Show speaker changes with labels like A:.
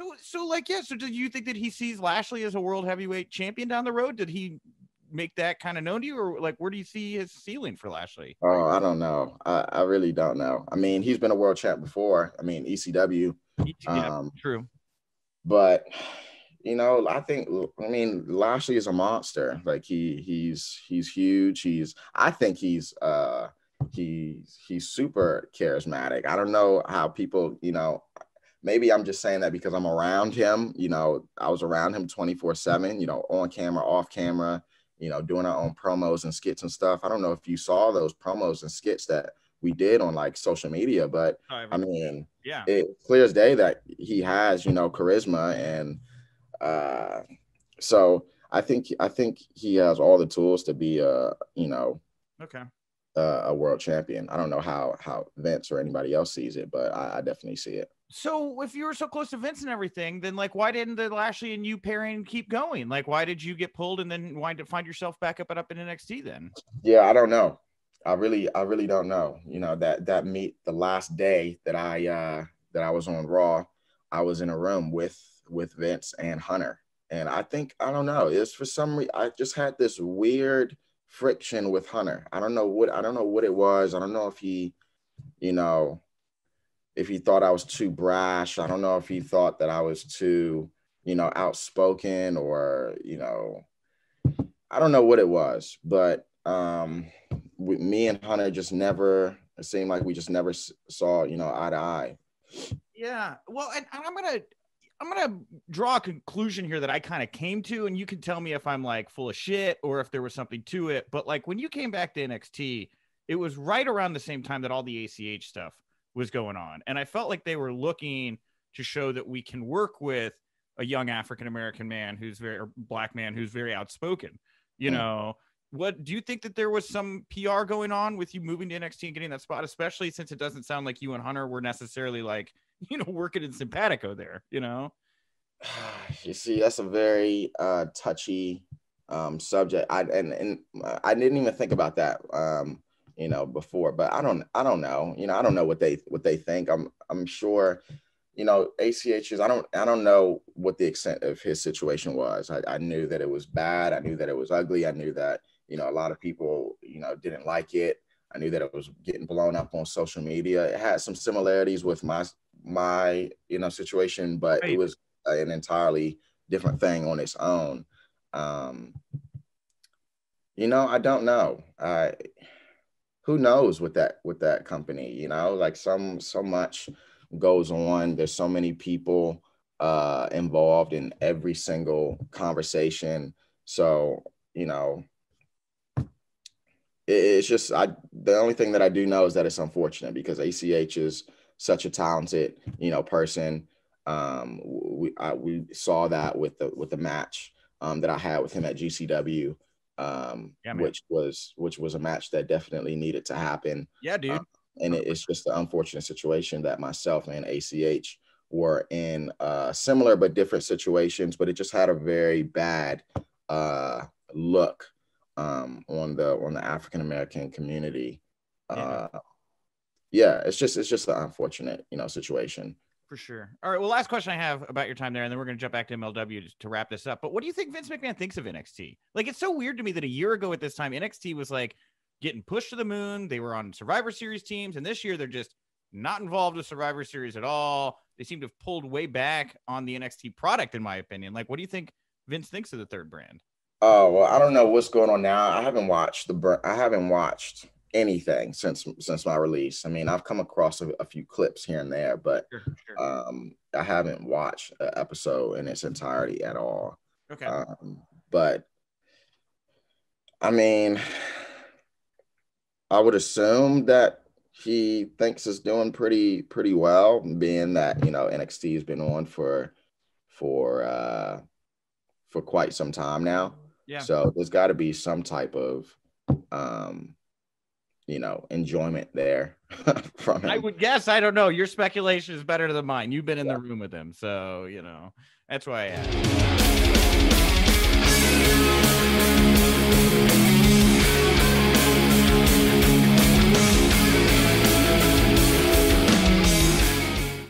A: So, so like, yeah. So, do you think that he sees Lashley as a world heavyweight champion down the road? Did he make that kind of known to you, or like, where do you see his ceiling for Lashley?
B: Oh, I don't know. I, I really don't know. I mean, he's been a world champ before. I mean, ECW.
A: Yeah, um, true.
B: But you know, I think I mean Lashley is a monster. Like he he's he's huge. He's I think he's uh he's he's super charismatic. I don't know how people, you know, maybe I'm just saying that because I'm around him. You know, I was around him 24 7, you know, on camera, off camera, you know, doing our own promos and skits and stuff. I don't know if you saw those promos and skits that we did on like social media, but I mean,
A: yeah,
B: it clear as day that he has, you know, charisma and uh so I think I think he has all the tools to be a, you know,
A: okay
B: uh, a world champion. I don't know how how Vince or anybody else sees it, but I, I, definitely see it.
A: So if you were so close to Vince and everything, then like why didn't the Lashley and you pairing keep going? Like why did you get pulled and then wind up find yourself back up and up in NXT then?
B: Yeah, I don't know. I really I really don't know. You know that that meet the last day that I uh that I was on Raw, I was in a room with with Vince and Hunter. And I think I don't know, it's for some reason I just had this weird friction with Hunter. I don't know what I don't know what it was. I don't know if he, you know, if he thought I was too brash. I don't know if he thought that I was too, you know, outspoken or, you know, I don't know what it was, but um with me and Hunter just never it seemed like we just never saw, you know, eye to eye.
A: Yeah. Well, and I'm going to I'm gonna draw a conclusion here that I kind of came to, and you can tell me if I'm like full of shit or if there was something to it. But like when you came back to NXT, it was right around the same time that all the ACH stuff was going on, and I felt like they were looking to show that we can work with a young African American man who's very or black man who's very outspoken. You mm. know, what do you think that there was some PR going on with you moving to NXT and getting that spot, especially since it doesn't sound like you and Hunter were necessarily like you know, working in simpatico there, you know?
B: You see, that's a very uh, touchy um, subject. I and, and I didn't even think about that, um, you know, before. But I don't, I don't know. You know, I don't know what they what they think. I'm I'm sure, you know, ACHs. I don't I don't know what the extent of his situation was. I, I knew that it was bad. I knew that it was ugly. I knew that you know a lot of people you know didn't like it. I knew that it was getting blown up on social media. It had some similarities with my my you know situation, but right. it was an entirely different thing on its own. Um, you know, I don't know. I who knows with that with that company, you know, like some so much goes on. There's so many people uh involved in every single conversation. So, you know, it's just I the only thing that I do know is that it's unfortunate because ACH is such a talented, you know, person. Um, we I, we saw that with the with the match um, that I had with him at GCW, um, yeah, which was which was a match that definitely needed to happen.
A: Yeah, dude. Um,
B: and it, it's just an unfortunate situation that myself and ACH were in uh, similar but different situations, but it just had a very bad uh, look um, on the on the African American community. Uh, yeah, it's just it's just an unfortunate you know situation.
A: For sure. All right. Well, last question I have about your time there, and then we're going to jump back to MLW to, to wrap this up. But what do you think Vince McMahon thinks of NXT? Like, it's so weird to me that a year ago at this time, NXT was like getting pushed to the moon. They were on Survivor Series teams, and this year they're just not involved with Survivor Series at all. They seem to have pulled way back on the NXT product, in my opinion. Like, what do you think Vince thinks of the third brand?
B: Oh well, I don't know what's going on now. I haven't watched the. I haven't watched anything since since my release. I mean, I've come across a, a few clips here and there, but sure, sure. Um, I haven't watched an episode in its entirety at all.
A: Okay. Um,
B: but I mean, I would assume that he thinks it's doing pretty pretty well, being that you know NXT has been on for for uh, for quite some time now.
A: Yeah.
B: So there's got to be some type of um, you know, enjoyment there from him.
A: I would guess. I don't know. Your speculation is better than mine. You've been in yeah. the room with him, so you know that's why I asked.